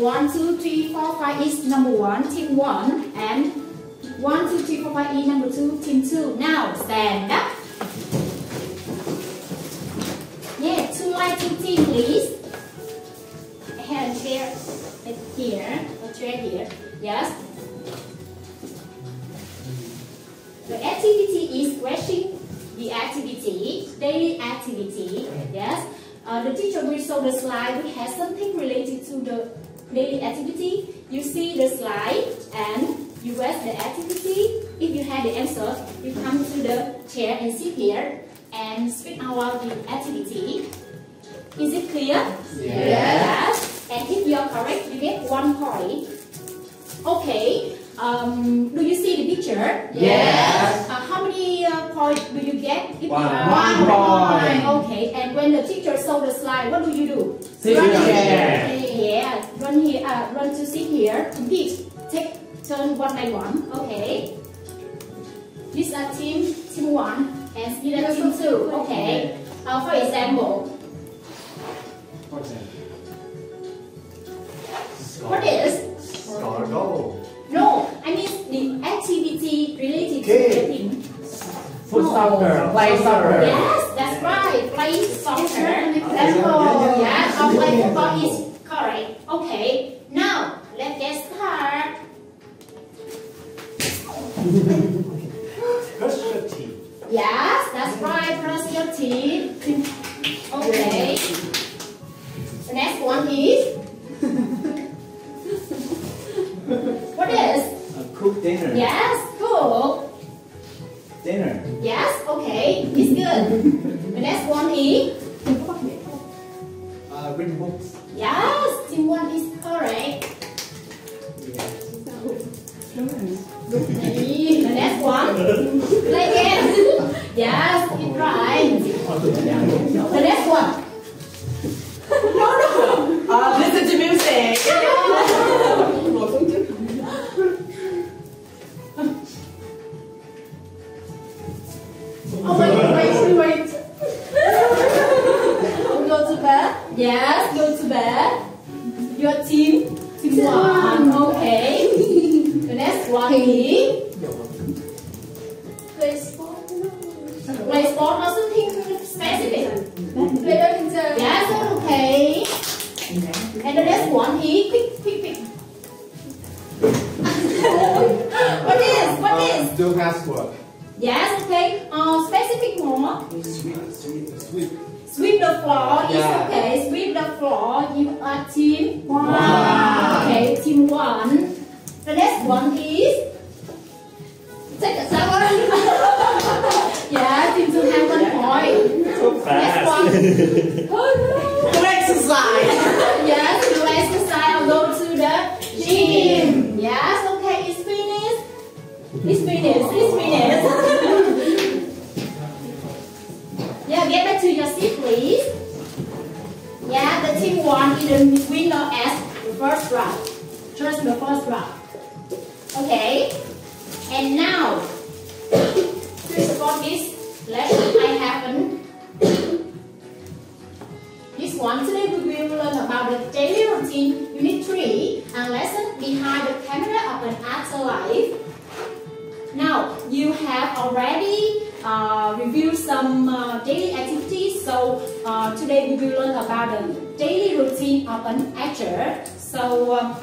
1, 2, 3, 4, 5 is number 1, team 1. And 1, 2, 3, 4, 5 is number 2, team 2. Now stand up. Yeah, two lighting team please. Hand here, here, a chair here. Yes. The activity is washing. the activity, daily activity, yes. Uh, the teacher will show the slide We have something related to the daily activity. You see the slide and you rest the activity. If you have the answer, you come to the chair and sit here and speak out loud the activity. Is it clear? Yes. And if you are correct, you get one point. Okay. Um, do you see the picture? Yes. Uh, how many uh, points do you get? If you One. One point. Okay. And when the teacher show the slide, what do you do? Sit run here. Yeah. Run here. Uh, run to sit here. Compete. Take turn one by one. Okay. These are team team one and these are team two. Okay. Uh, for example, soccer. Play soccer. Yes, that's right. Play soccer. Example. Yes, or play football is one. Play again. Yes, it's right. The next one. No, no. Uh, listen to music. Team one. One. Okay, team one. The next one is take a shower. yeah, team two have one point. Next one. Oh no. Exercise. yes, do exercise or go to the gym. Yes, okay, it's finished. It's finished. It's finished. yeah, get back to your seat, please. Yeah, the team one is the winner as the first round. Just the first round. Okay. And now, to support this lesson, I have an this one today we will learn about the daily routine unit 3 and lesson behind the camera of an afterlife. Now you have already uh, reviewed some uh, daily activities so uh, today we will learn about the daily routine of an actor. So um,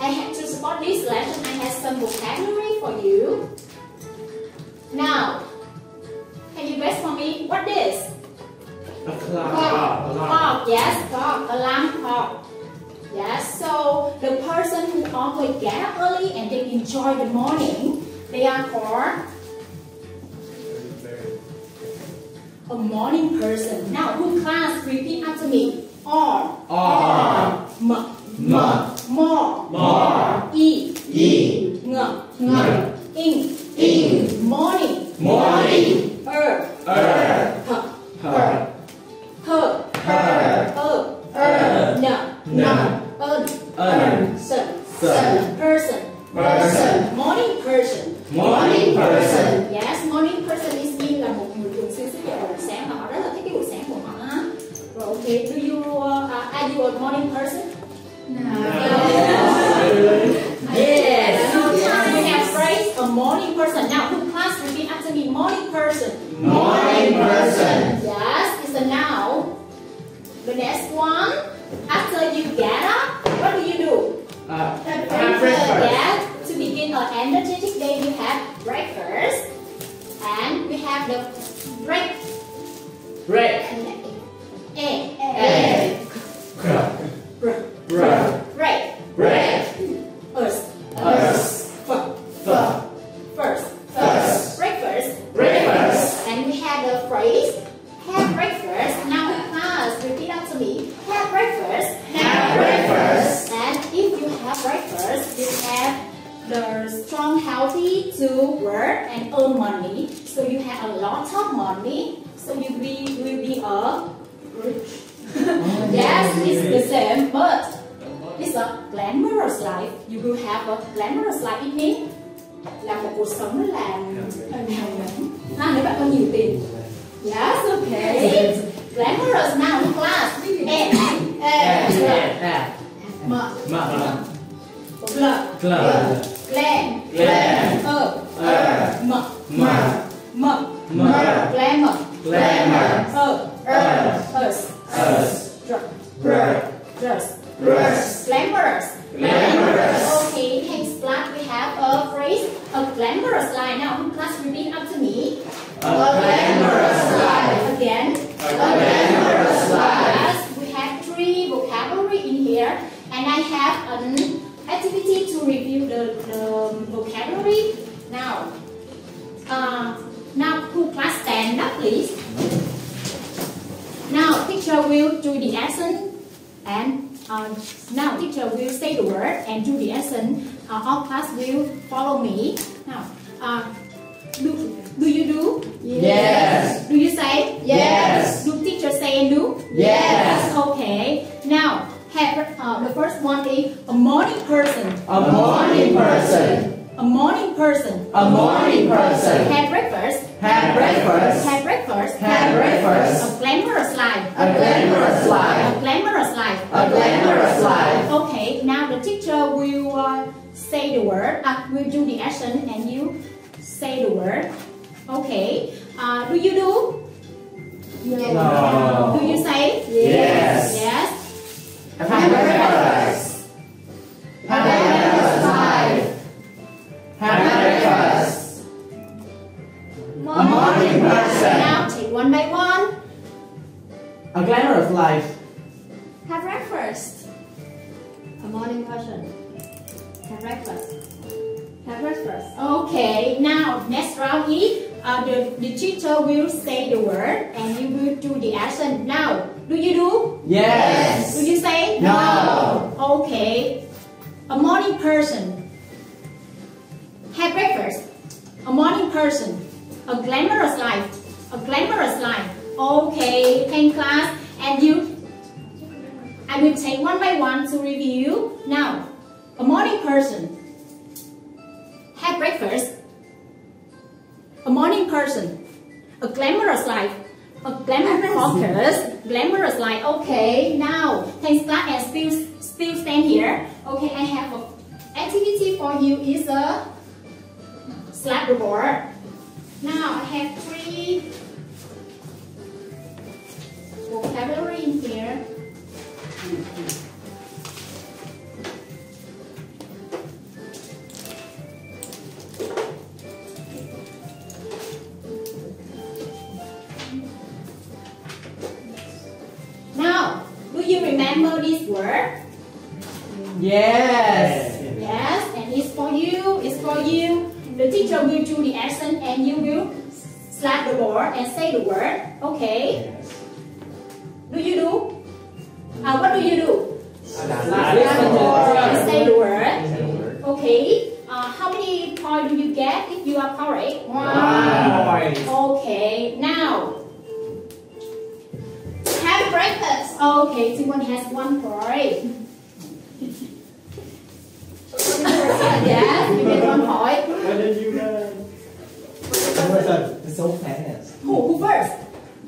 I have to support this lesson I have some vocabulary for you. Now can you guess for me what is? A Clock. clock. Clock, yes, clock, alarm clock. Yes, so the person who always get up early and they enjoy the morning, they are called a morning person. Now, who class repeat after me? R. R. M. M. More. More. E. E. Ng. Ng. Ing. Ing. Morning. Morning. Er. Er. H. Her. Her. Her. Er. Er. N. N. Ơn. Ơn. Son. Son. Person. Person. Healthy to work and earn money. So you have a lot of money. So you will, will be a rich. yes, it's the same, but it's a glamorous life. You will have a glamorous life. It means là một cuộc sống rất là hào nếu bạn có nhiều tiền. Yes, okay. Glamorous now in class. And, and, Egg. Mở. Mama. Club. Club. Glam. Glam. Ờ. Ờ. Mật. Ma. Mật. Ma. Glamour. Glamour. Ờ. Ờ. Us. Us. Dress. Dress. Dress. Glamorous. Glamorous. Okay, we have a phrase, a glamorous life. Now, class repeat after me. A glamorous life. Again. A glamorous life. We have three vocabulary in here, and I have the action, and uh, now teacher will say the word and do the action. Uh, all class will follow me. Now, uh, do, do you do? Yes. Do you say? Yes. Do teacher say and do? Yes. Okay. Now, have, uh, the first one is a morning person. A morning person. A morning person. A morning person. Have breakfast. Have breakfast. Have breakfast. Have breakfast. A glamorous life. A glamorous life. A glamorous life. A glamorous life. Okay. Now the teacher will uh, say the word. Uh, will do the action, and you say the word. Okay. Uh, do you do? No. Do you say? Yes. Yes. Have A glamorous life. Have breakfast. A morning person. Have breakfast. Have breakfast. Okay, now next round is uh, the, the teacher will say the word and you will do the action. Now, do you do? Yes. Do you say? No. Okay. A morning person. Have breakfast. A morning person. A glamorous life. A glamorous life. Okay, in class. And you, I will take one by one to review. Now, a morning person. Have breakfast. A morning person. A glamorous life. A glamorous focus. Glamorous life. Okay, now thanks class and still still stand here. Okay, I have a activity for you is a slap the board. Now I have three vocabulary in here. Now, do you remember this word? Yes. Yes, and it's for you, it's for you. The teacher will do the action and you will slap the board and say the word. Okay. Do you do? Uh, what do you do? You say the word. Okay. Uh, how many points do you get if you are correct? One. Okay. Now, Have breakfast. okay, someone has one point. yes, you get one point. How did you learn? It's so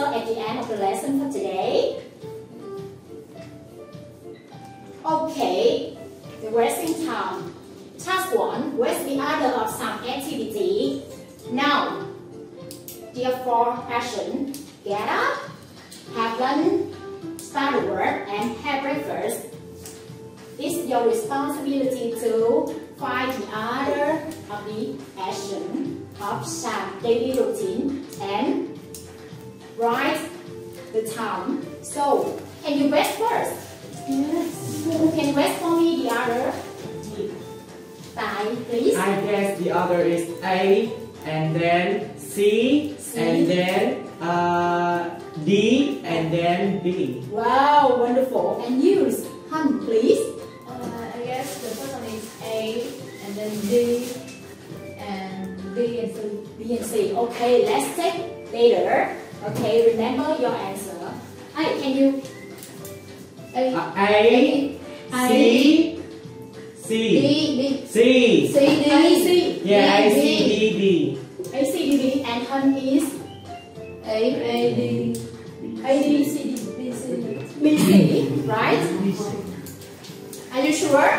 answer at the end of the lesson for today. Okay, the resting time. Task 1, what's the other of some activity? Now, therefore, action. Get up, have lunch, start the work, and have breakfast. It's your responsibility to find the other of the action of some daily routine and write the time. So, can you guess first? Yes. Who can guess for me the order? Tai, please. I guess the other is A, and then C, C. and then uh, D, and then B. Wow, wonderful. And you, Han, please. Uh, I guess the first one is A, and then D, and B and C. B and C. Okay, let's check later. Okay, remember your answer. Hey, can you? A, Uh, A, C, C, D, D, C. C, D, A, C. Yeah, A, D, C, D. D, D. A, C, D, D. And Han is A, A, D, A, D, C, D. B, C. B, C, right? Are you sure?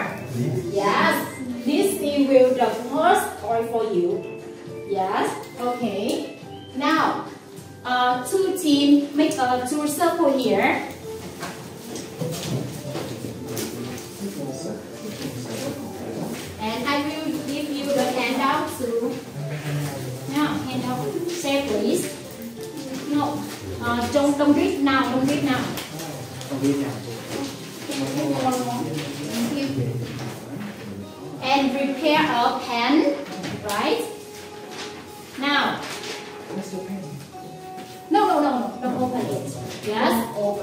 Yes. This is will the first point for you. Yes. Okay. Now, uh, two team make a two circle here. And I will give you the handout to. Now, handout. Say please. No. Uh, don't don't read now. Don't read now. And prepare a pen, right?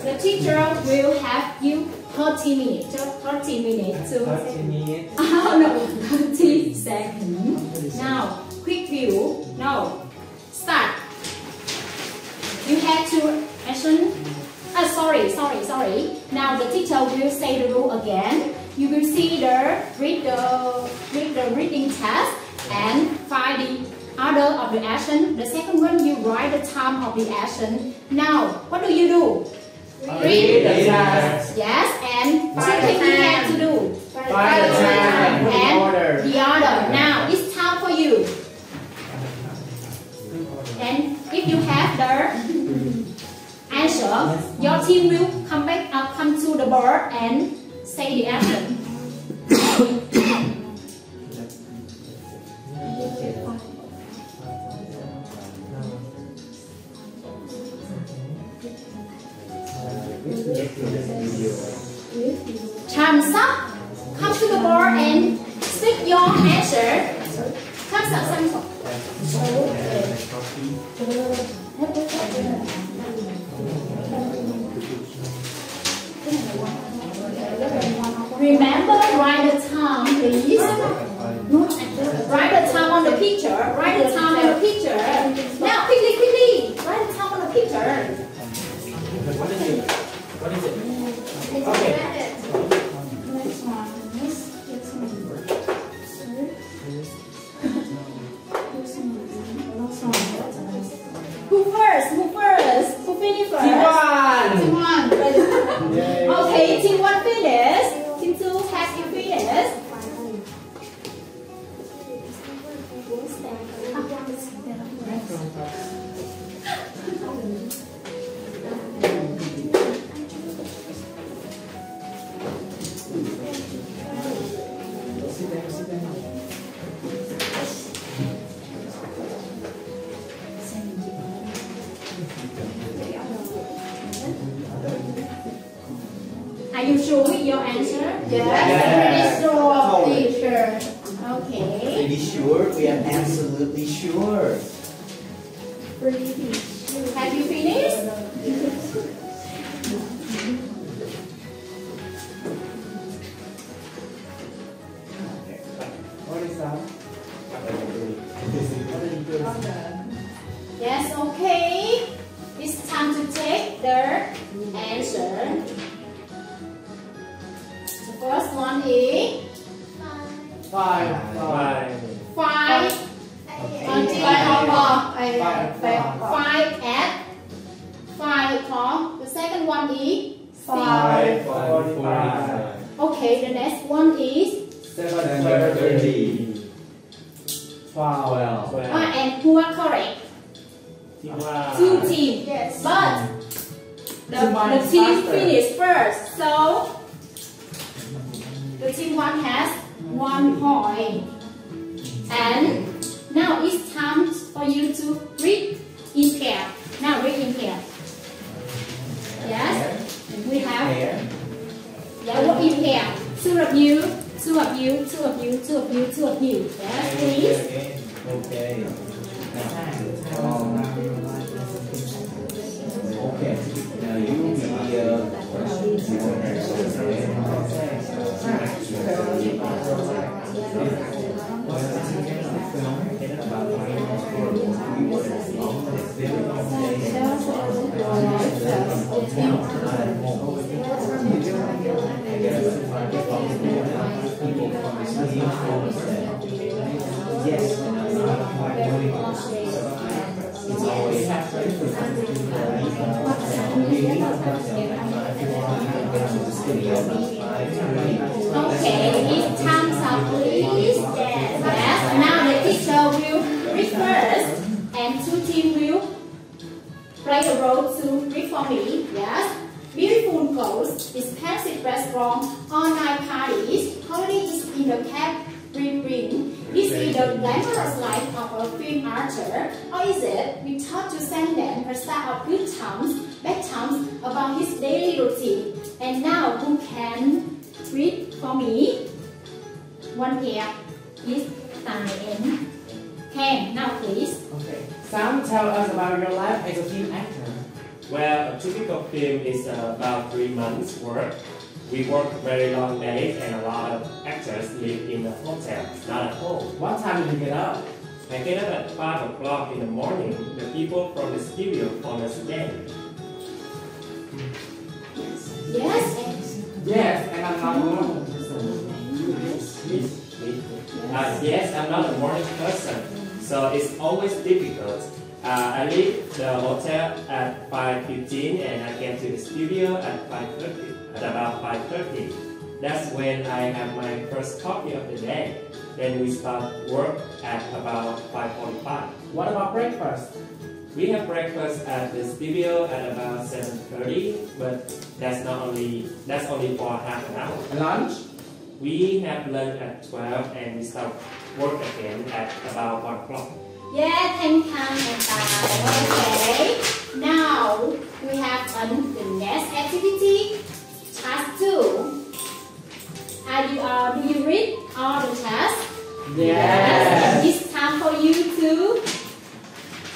The teacher will have you 30 minutes, just 30 minutes to Oh no, 30 seconds. Now, quick view. Now, start. You have to action. Ah, sorry, sorry, sorry. Now the teacher will say the rule again. You will see the read the read the reading test and find the order of the action. The second one you write the time of the action. Now, what do you do? Read the test. Yes, and Find two the things you have to do. Find the time. And order. the order. Now it's time for you. And if you have the answer, your team will come back, uh, come to the board and say the action. Who first? Who first? Who finish first? T1. Team one. Okay, team one finished. Team two has you finished. Now read in pair. Yes, we have yeah, what in pair. Two of you, two of you, two of you, two of you, two of you. Yes, please. Okay. Okay. Now you be uh, first. You want to. Play the role to me. Yes. Beautiful girls, expensive restaurant, online parties, holiday is in the cab ring. This is the glamorous life of a film actor, or is it we taught to send them a start of good times, bad times about his daily routine. And now who can read for me? One pair is and Ken. Now please. Okay. Sam, tell us about your life as a team actor. Well, a typical film is uh, about three months' work. We work very long days, and a lot of actors live in a hotel, not at home. What time did you get up? I get up at 5 o'clock in the morning. The people from the studio phone us again. Yes. Yes, and I'm not a morning person. Uh, yes, I'm not a morning person, so it's always difficult. Uh, I leave the hotel at 5.15 and I get to the studio at 5.30, at about 5.30. That's when I have my first coffee of the day. Then we start work at about 5.45. What about breakfast? We have breakfast at the studio at about 7.30, but that's not only, that's only for half an hour. Lunch? We have lunch at 12 and we start work again at about 1 o'clock. yeah, thank you and bye. Okay. Now we have um, the next activity, task two. Are you uh, do you read all the tasks? Yes. It's time for you to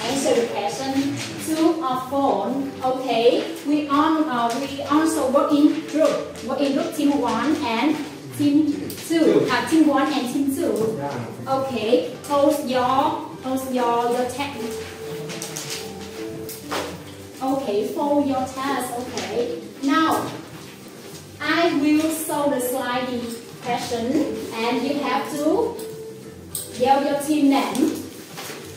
answer the question to our phone. Okay. We on uh, we also work in group. Work in group team one and team two. Uh, team one and team two. Okay. Close your close your your tab. Okay. Fold your task. Okay. Now I will show the slide question and you have to yell your team name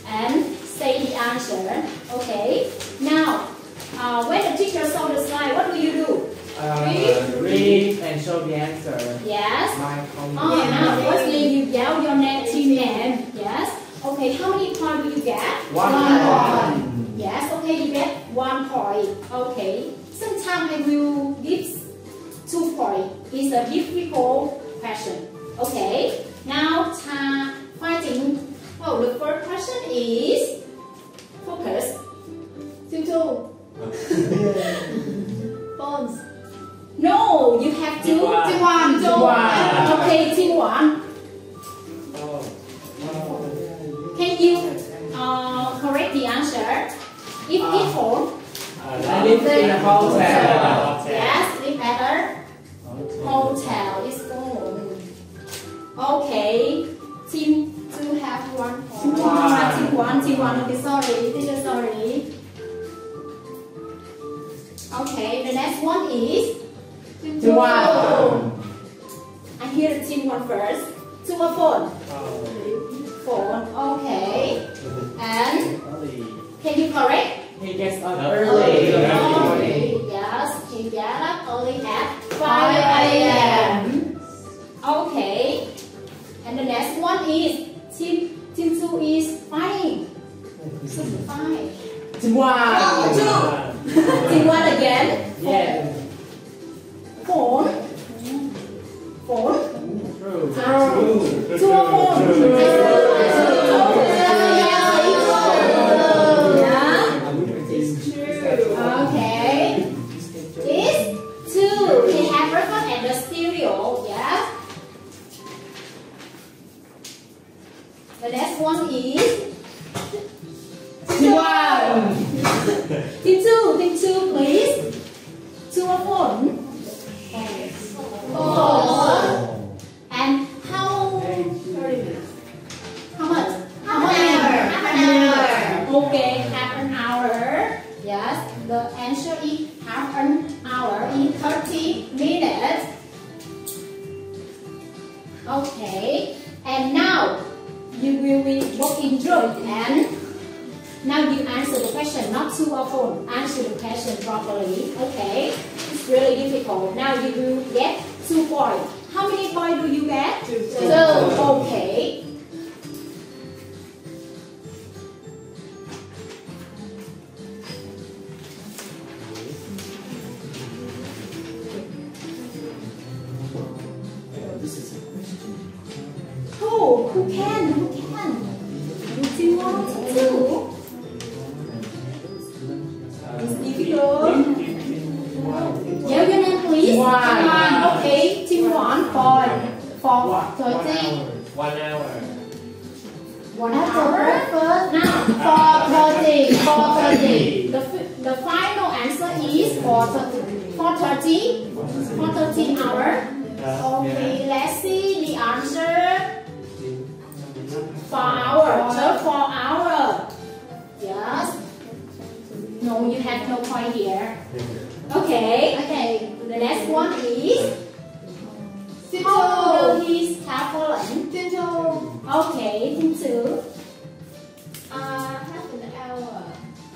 and say the answer. Okay. Now, uh, when the teacher saw the slide, what do you do? Uh, Read. and show the answer. Yes. My Oh, now firstly you yell your name, team name. Yes. Okay. How many points do you get? One point. Yes. Okay. You get one point. Okay. Sometimes I will give two points. It's a difficult question. Okay. Now, time fighting. Oh, the first question is Yes, the answer is half an hour in 30 minutes. Okay, and now you will be walking through and now you answer the question, not to a phone. Answer the question properly. Okay, it's really difficult. Now you will get two points. How many points do you get? Two. Okay. One hour. First now for thirty. For thirty. The the final answer is for thirty. For thirty. For thirty hour. Okay, let's see the answer. 4 hour. Just for hour. Yes. No, you have no point here. Okay. Okay. The next one is. How old is Catherine? Okay, team two. Uh, half an hour.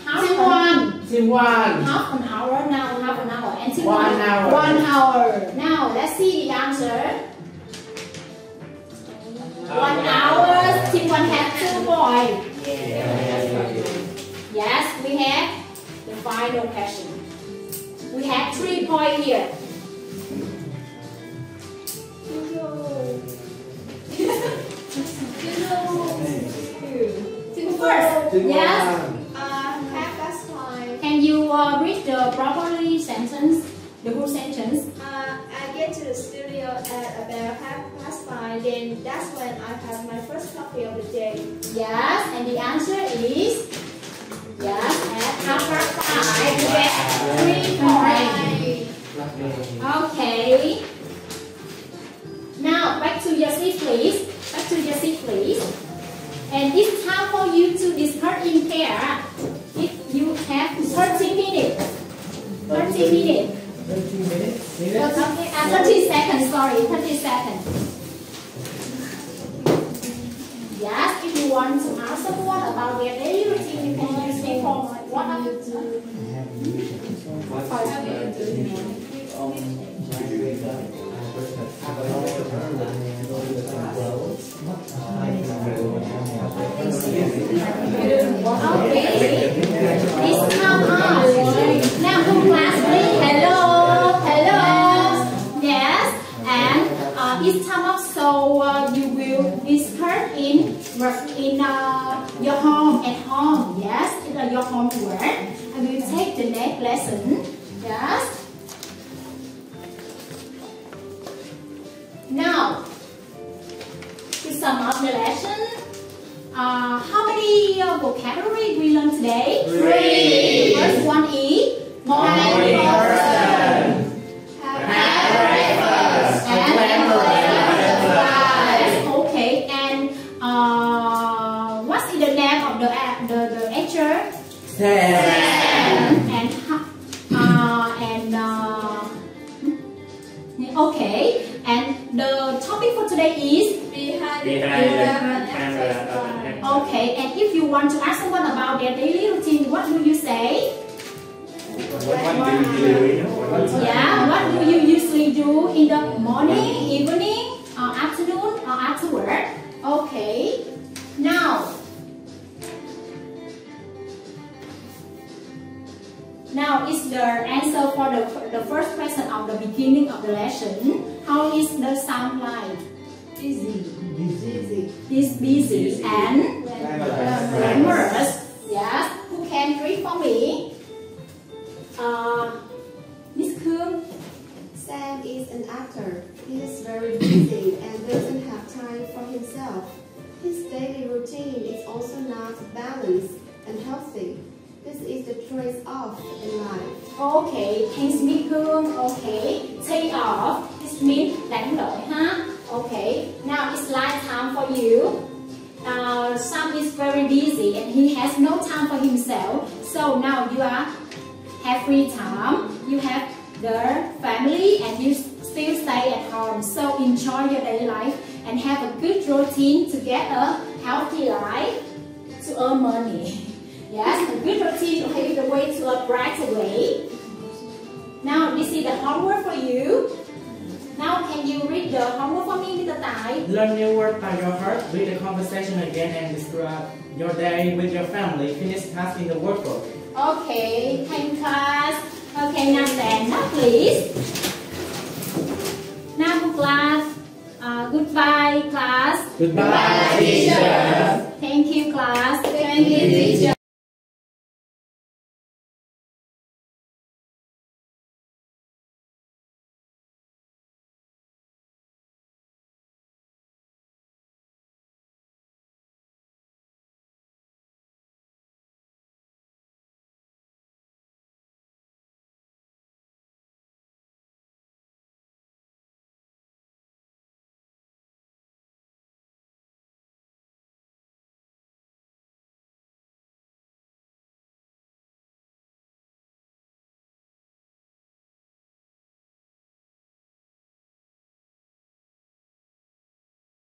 Half team one. Team one. Half an hour now, half an hour. And team One one. hour. One hour. Now let's see the answer. One uh, hour. Team one has two points. Yes, we have the final question. We have three points here. Yes. Uh, half past five. Can you uh, read the properly sentence, the whole sentence? Uh, I get to the studio at about half past five. Then that's when I have my first coffee of the day. Yes, and the answer is yes at half past five. You get three points. Okay. Now back to your seat, please. Back to your seat, please. And it's time for you to discuss in pair. If you have 30 minutes. 30 minutes. 13 minutes. Okay, uh, 30 seconds, sorry, 30 seconds. Yes, if you want to ask someone about their daily routine, you can use the form. What are you doing? Okay. Uh, what's in the name of the a- the the actor? Sam. And ho- uh, and uh, okay. And the topic for today is Behind, Behind the camera camera of an actor. okay. And if you want to ask someone about their daily routine, what do you say? What one do you do? Yeah, what do you usually do in the morning, evening, or afternoon, or after work? Okay. Now, now is the answer for the, the first question of the beginning of the lesson. How is the sound like? Busy. Busy. Is busy and glamorous. Yes. Who can read for me? Uh, Miss Khương. Is an actor. He is very busy and doesn't have time for himself. His daily routine is also not balanced and healthy. This is the trade-off in life. Okay, thanks Miss Khương. Okay, take off. This means đánh đổi ha. Okay, now it's light time for you. Uh, Sam is very busy and he has no time for himself. So now you are have free time. You have the family and you still stay at home. So enjoy your daily life and have a good routine to get a healthy life to earn money. Yes, a good routine to pave the way to a brighter way. Now this is the homework for you. Now can you read the homework for me, Mr. Tai? Learn new word by your heart, read the conversation again and describe your day with your family. Finish task in the workbook. Okay, thank you class. Okay, now stand up please. Now class. Uh, goodbye class. Goodbye, teacher. Thank you class. Thank you teacher.